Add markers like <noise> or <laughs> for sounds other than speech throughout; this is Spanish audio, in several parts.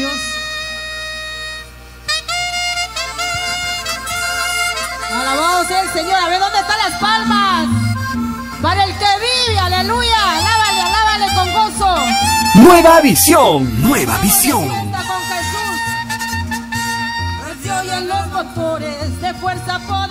Dios. Alabado sea el Señor. A ver, ¿dónde están las palmas? Para el que vive, aleluya. Alábale, alábale con gozo. Nueva visión, nueva visión. Con Jesús. Se oyen los motores de fuerza poderosa.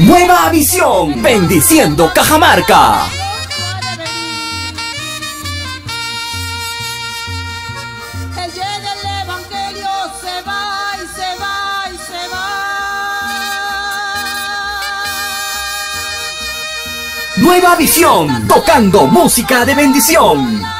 Nueva visión, bendiciendo Cajamarca. El ye del evangelio se va y se va y se va. Nueva visión, tocando música de bendición.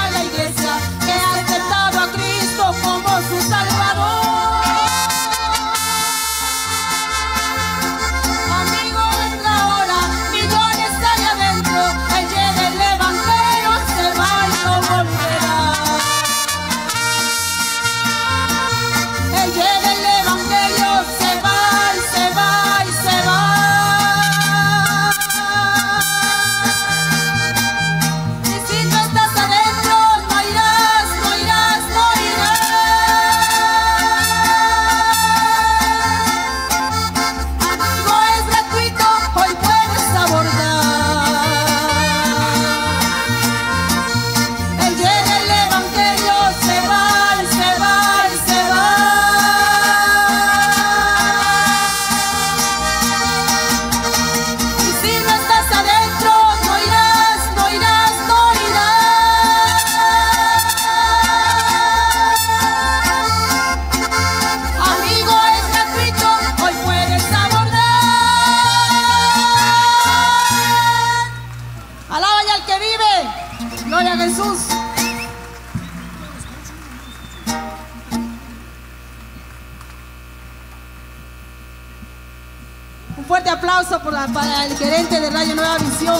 para el gerente de Radio Nueva Visión,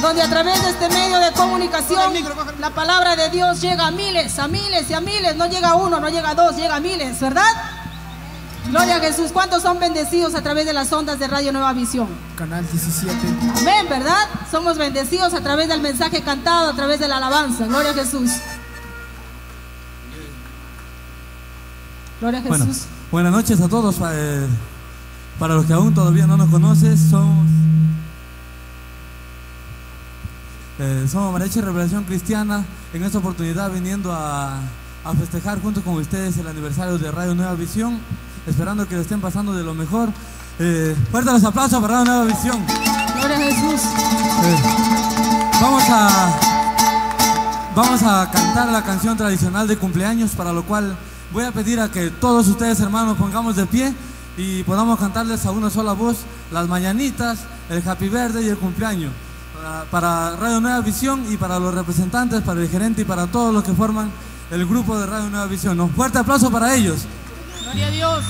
donde a través de este medio de comunicación la palabra de Dios llega a miles, a miles y a miles. No llega a uno, no llega a dos, llega a miles, ¿verdad? Gloria a Jesús. ¿Cuántos son bendecidos a través de las ondas de Radio Nueva Visión? Canal 17. Amén, ¿verdad? Somos bendecidos a través del mensaje cantado, a través de la alabanza. Gloria a Jesús. Gloria a Bueno, Jesús. buenas noches a todos. eh, Para los que aún todavía no nos conocen, somos, eh, somos Mariachi Revelación Cristiana. En esta oportunidad viniendo a, a festejar junto con ustedes el aniversario de Radio Nueva Visión. Esperando que lo estén pasando de lo mejor. Eh, fuerte los aplausos para Radio Nueva Visión. Gloria a Jesús. Eh, vamos a vamos a cantar la canción tradicional de cumpleaños para lo cual voy a pedir a que todos ustedes hermanos pongamos de pie y podamos cantarles a una sola voz las mañanitas, el happy verde y el cumpleaños para, Radio Nueva Visión y para los representantes, para el gerente y para todos los que forman el grupo de Radio Nueva Visión. Un fuerte aplauso para ellos. Gloria a Dios.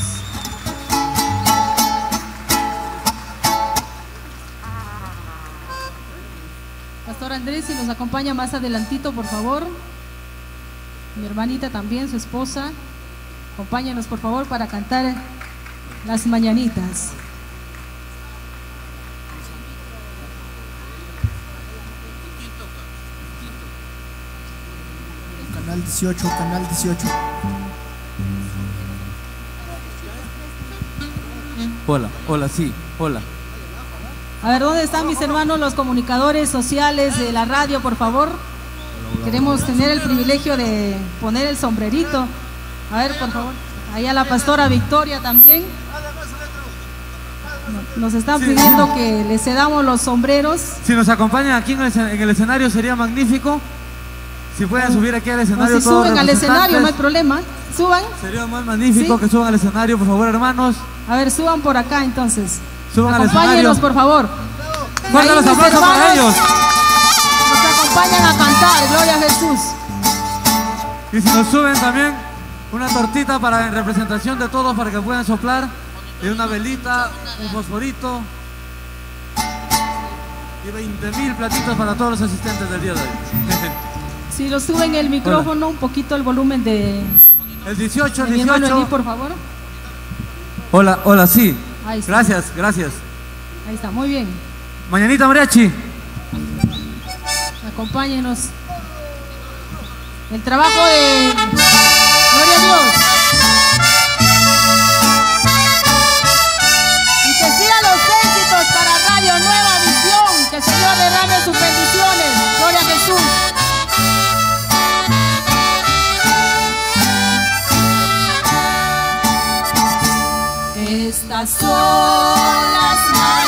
Pastor Andrés, si nos acompaña más adelantito, por favor. Mi hermanita también, su esposa. Acompáñanos, por favor, para cantar las mañanitas. Canal 18, canal 18. Hola, hola, sí, hola. A ver, ¿dónde están mis hermanos los comunicadores sociales de la radio, por favor? Queremos tener el privilegio de poner el sombrerito. A ver, por favor. Ahí a la pastora Victoria también. Nos están Sí. pidiendo que le cedamos los sombreros. Si nos acompañan aquí en el, escen- en el escenario sería magnífico. Si pueden subir aquí al escenario si todos suben al escenario, no hay problema. Suban. Sería más magnífico Sí. que suban al escenario, por favor, hermanos. A ver, suban por acá entonces. Suban al Acompáñenos, escenario. por favor. Fuerte los aplausos para ellos. Nos acompañan a cantar. Gloria a Jesús. Y si nos suben también una tortita para en representación de todos para que puedan soplar. Y una velita, un fosforito. Y 20 mil platitos para todos los asistentes del día de hoy. <laughs> Si lo suben el micrófono, un poquito el volumen de, El 18, de el mi hermano 18. Eli, por favor. Hola, hola, sí. Ahí está. Gracias, gracias. Ahí está, muy bien. Mañanita mariachi. Acompáñenos. El trabajo de derrame sus bendiciones. Gloria a Jesús. Estas son las mañanitas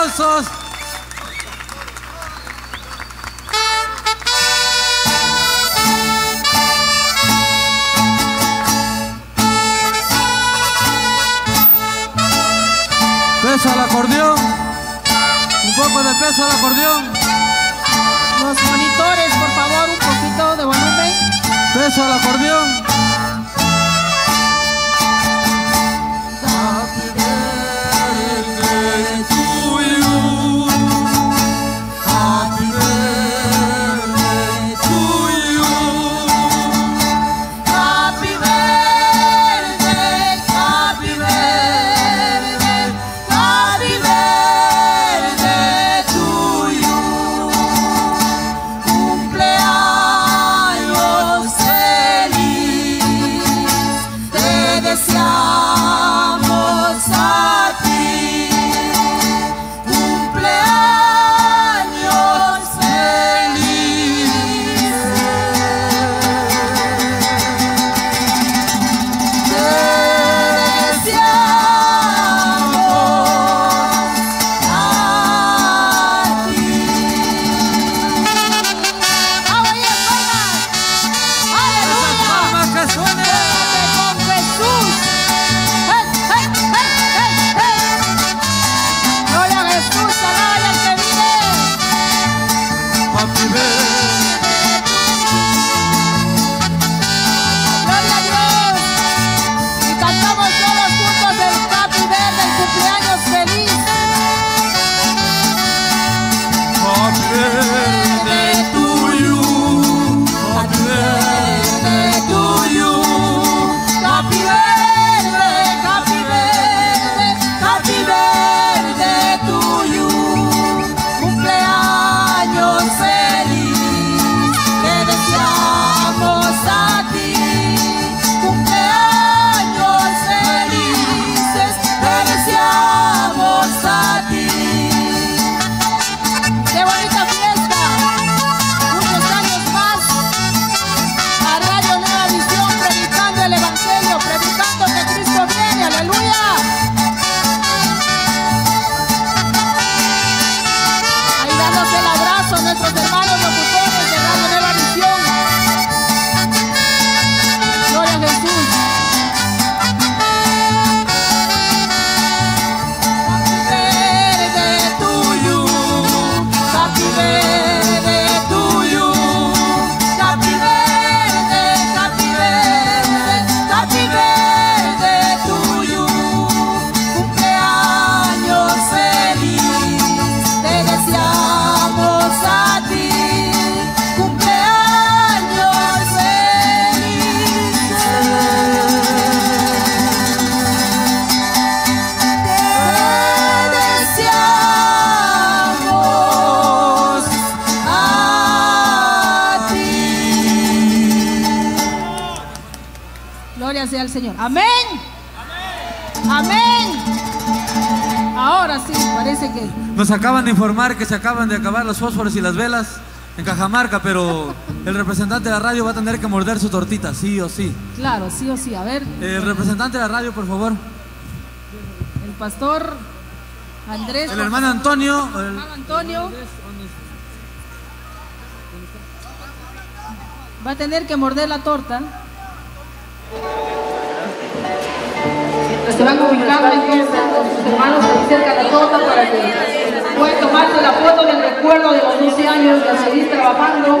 aplausos. Peso al acordeón. Un poco de peso al acordeón. Los monitores, por favor, un poquito de volumen. Beso al acordeón. Señor. Amén. Amén. Ahora sí, parece que Nos acaban de informar que se acaban de acabar los fósforos y las velas en Cajamarca, pero el representante de la radio va a tener que morder su tortita, sí o sí. Claro, sí o sí. A ver, El representante de la radio, por favor. el pastor Andrés. El hermano Antonio. el- hermano Antonio. Va a tener que morder la torta. Se van ubicando entonces con sus hermanos ahí cerca de la para que puedan tomarse la foto del recuerdo de los 12 años de seguir trabajando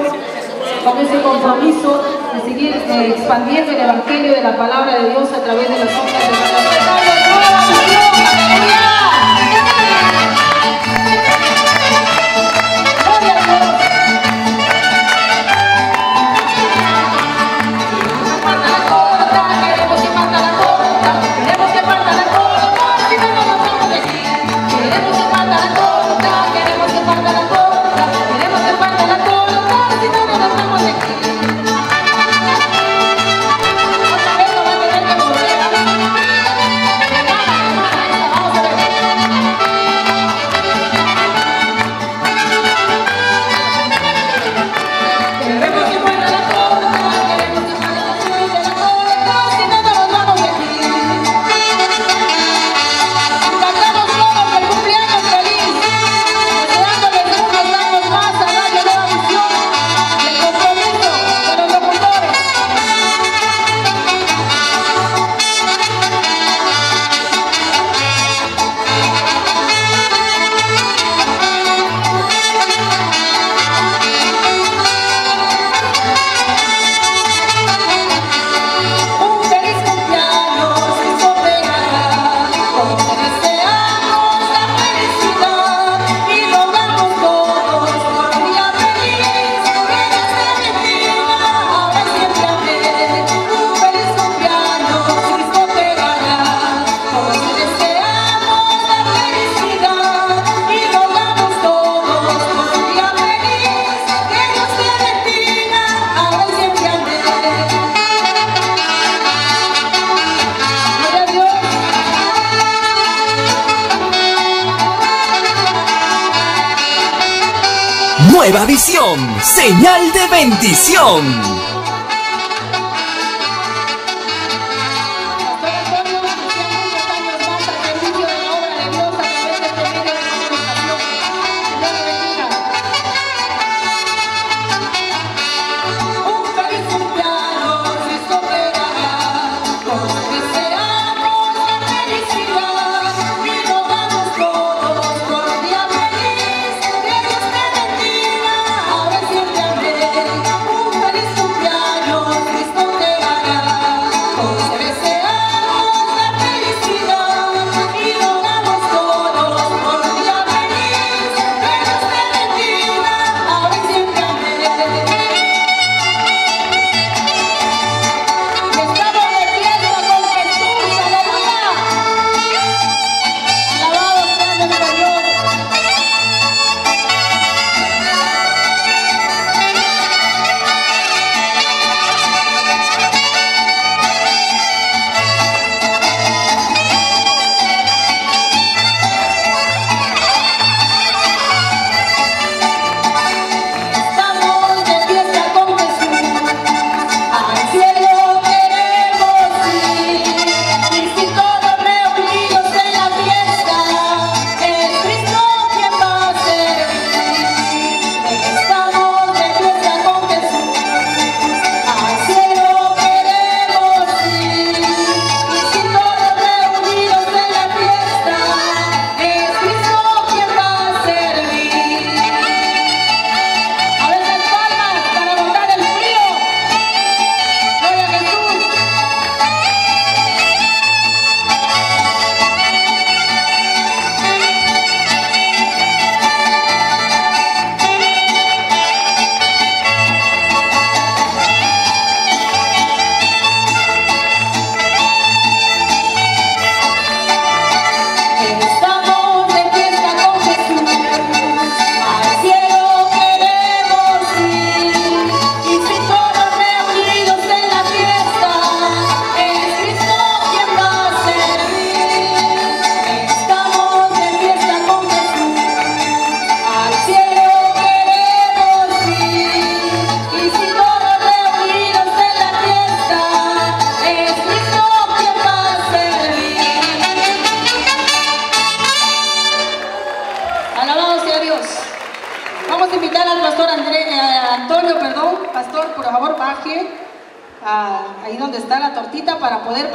con ese compromiso de seguir eh, expandiendo el evangelio de la palabra de Dios a través de las obras de la Gloria Nueva visión, señal de bendición.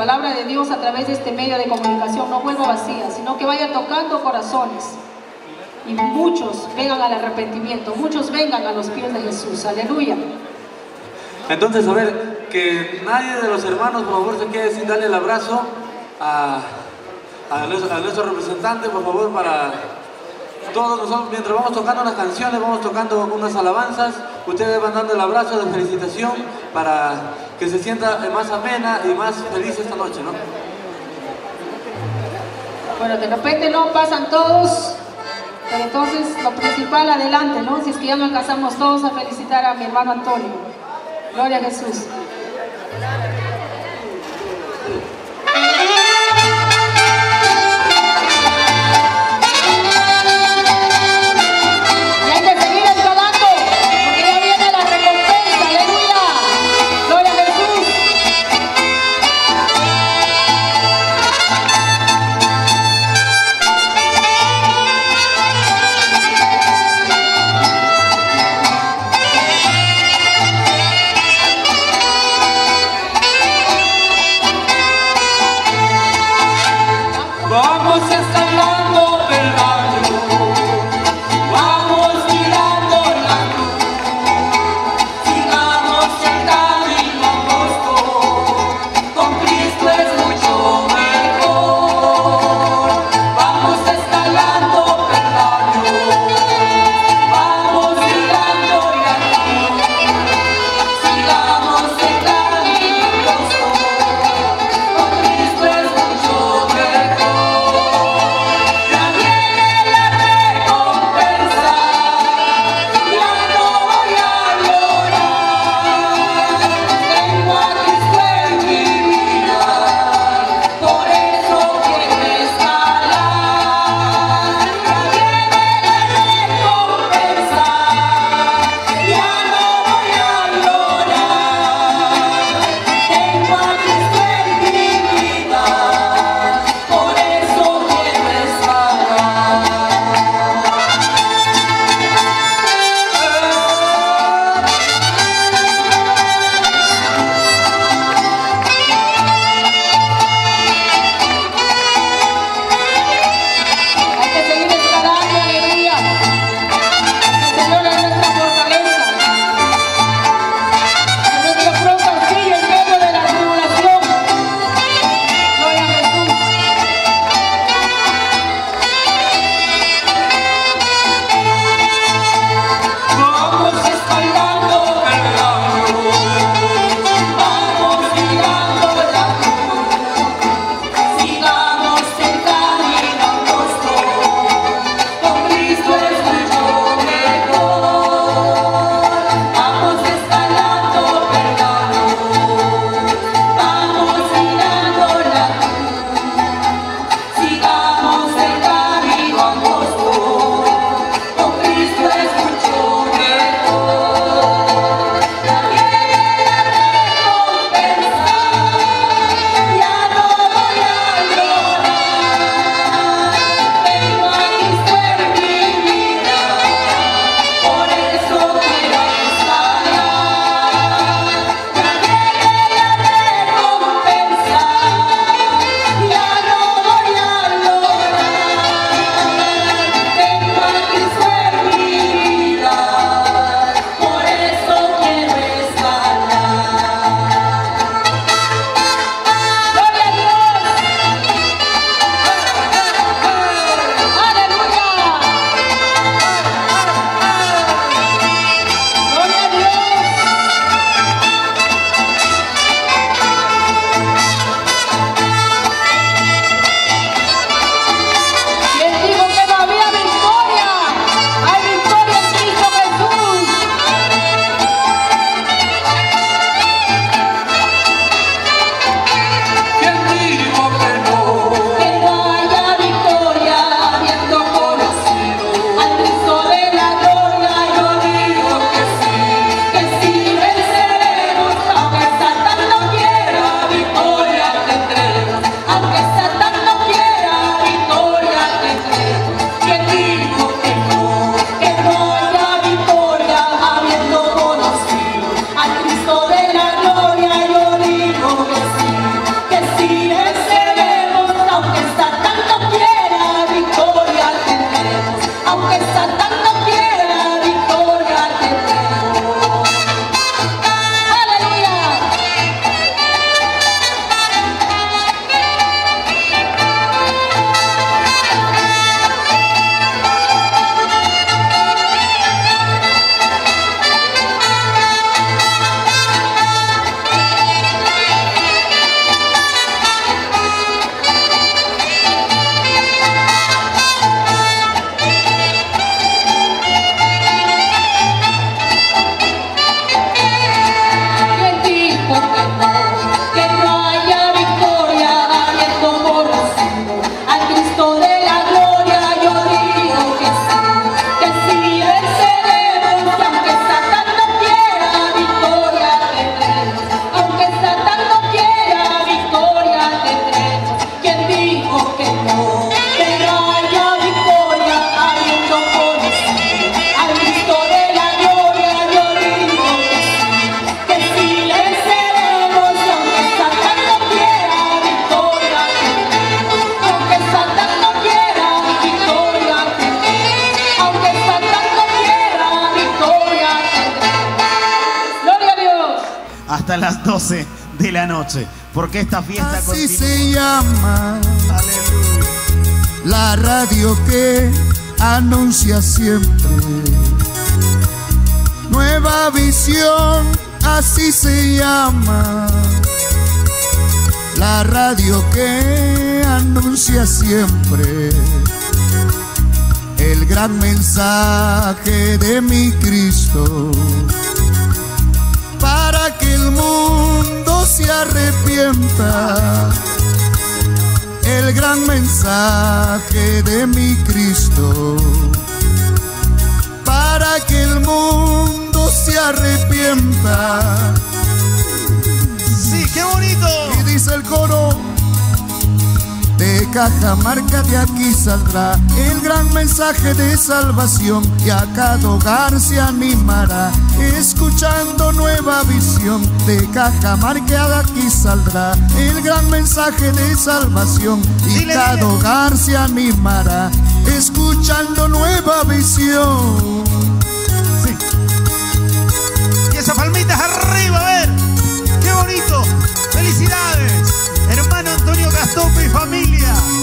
palabra de Dios a través de este medio de comunicación no vuelva vacía, sino que vaya tocando corazones. Y muchos vengan al arrepentimiento, muchos vengan a los pies de Jesús. Aleluya. Entonces, a ver, que nadie de los hermanos, por favor, se quede sin darle el abrazo a, a, nuestro, representante, por favor, para todos nosotros, mientras vamos tocando unas canciones, vamos tocando unas alabanzas, ustedes van dando el abrazo de felicitación para que se sienta más amena y más feliz esta noche, ¿no? Bueno, de repente no pasan todos, pero entonces lo principal adelante, ¿no? Si es que ya no alcanzamos todos a felicitar a mi hermano Antonio. Gloria a Jesús. Noche. Porque esta fiesta Así continúa. se llama Aleluya. la radio que anuncia siempre. Nueva visión, así se llama. La radio que anuncia siempre. El gran mensaje de mi Cristo. Para que el mundo se arrepienta el gran mensaje de mi Cristo para que el mundo se arrepienta. Sí, qué bonito. Y dice el coro, de Cajamarca de aquí saldrá el gran mensaje de salvación y a cada hogar se animará escuchando nueva visión. De Cajamarca de aquí saldrá el gran mensaje de salvación y Dile, cada dile. hogar se animará escuchando nueva visión. Sí. Y esas palmitas arriba, Gastope y familia.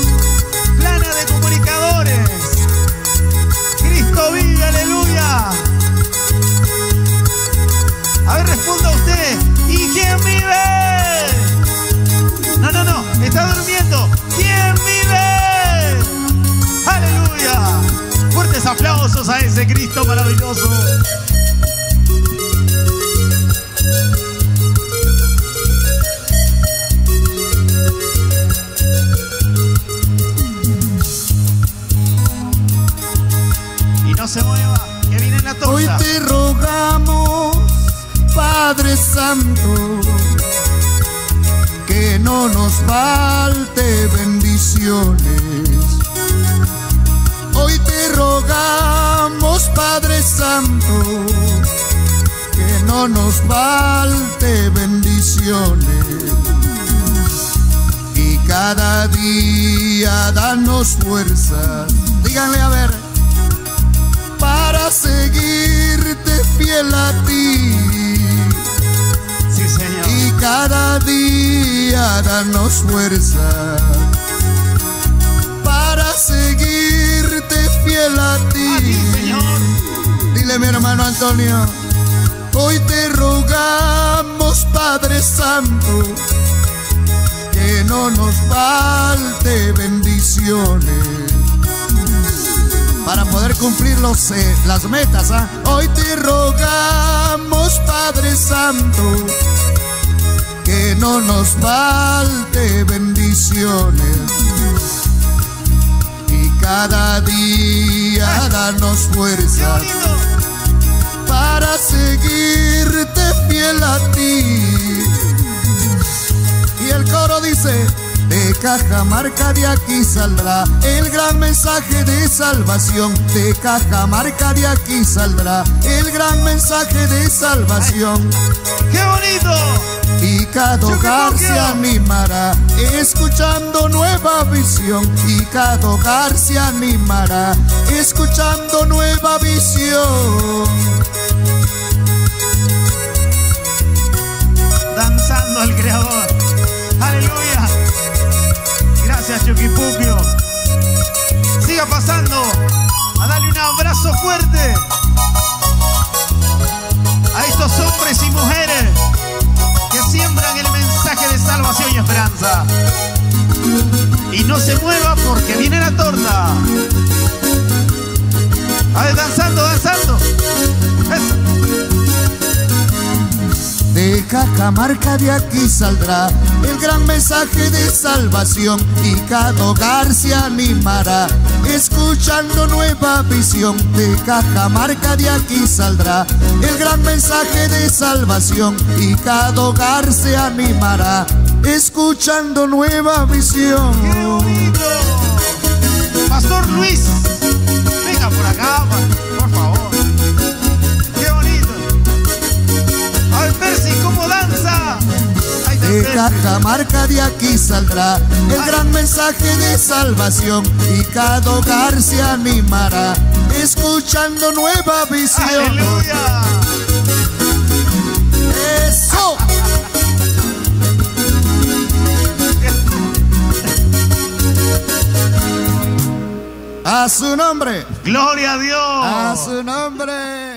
Cada día danos fuerzas. Díganle a ver para seguirte fiel a ti Sí, señor. y cada día danos fuerza para seguirte fiel a A ti, ti. Señor. Dile mi hermano Antonio, hoy te rogamos Padre Santo no nos falte bendiciones para poder cumplir los, eh, las metas. ¿ah? Hoy te rogamos Padre Santo que no nos falte bendiciones y cada día danos Qué fuerza bonito. para seguirte fiel a ti. Dice, de Cajamarca de aquí saldrá el gran mensaje de salvación. De Cajamarca de aquí saldrá el gran mensaje de salvación. Qué bonito. Y cada hogar se animará escuchando nueva visión. Y cada hogar se animará escuchando nueva visión. danzando al Creador. Gracias, Chuquipupio. Siga pasando a darle un abrazo fuerte a estos hombres y mujeres que siembran el mensaje de salvación y esperanza. Y no se mueva porque viene la torta. A ver, danzando, danzando. Eso. Cajamarca de aquí saldrá el gran mensaje de salvación y cada hogar se animará escuchando nueva visión. De Cajamarca de aquí saldrá el gran mensaje de salvación y cada hogar se animará escuchando nueva ¡Qué visión. bonito! Pastor Luis, venga por acá, de Cajamarca de aquí saldrá el gran mensaje de salvación y cada hogar se animará escuchando nueva visión. ¡Aleluya! ¡Eso! A su nombre. Gloria a Dios. A su nombre.